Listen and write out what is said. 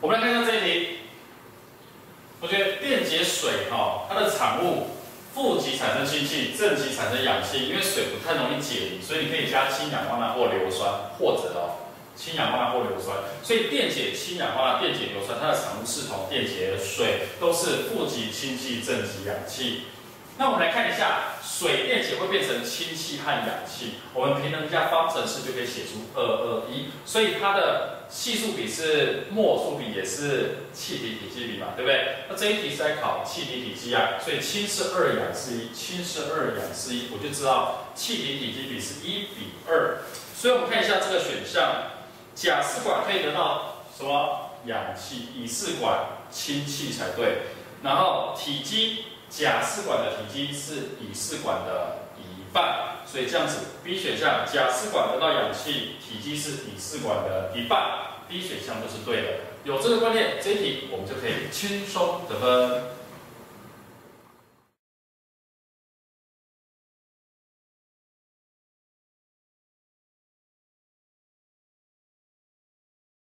我们来看一下这一题。我觉得电解水哈，它的产物负极产生氢气，正极产生氧气。因为水不太容易解离，所以你可以加氢氧化钠或硫酸，或者哦氢氧化钠或硫酸。所以电解氢氧化钠、电解硫酸，它的产物是同电解水都是负极氢气，正极氧气。那我们来看一下，水电解会变成氢气和氧气。我们平衡一下方程式就可以写出二二一，所以它的系数比是末数比，也是气体体积比嘛，对不对？那这一题是在考气体体积啊，所以氢是二，氧是一，氢是二，氧是一，我就知道气体体积比是一比二。所以我们看一下这个选项，甲试管可以得到什么氧气，乙试管氢气才对，然后体积。甲试管的体积是乙试管的一半，所以这样子 B 选项甲试管得到氧气体积是乙试管的一半，B 选项就是对的。有这个观念，这一题我们就可以轻松得分。